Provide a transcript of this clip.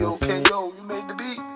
Yo, KO, you made the beat.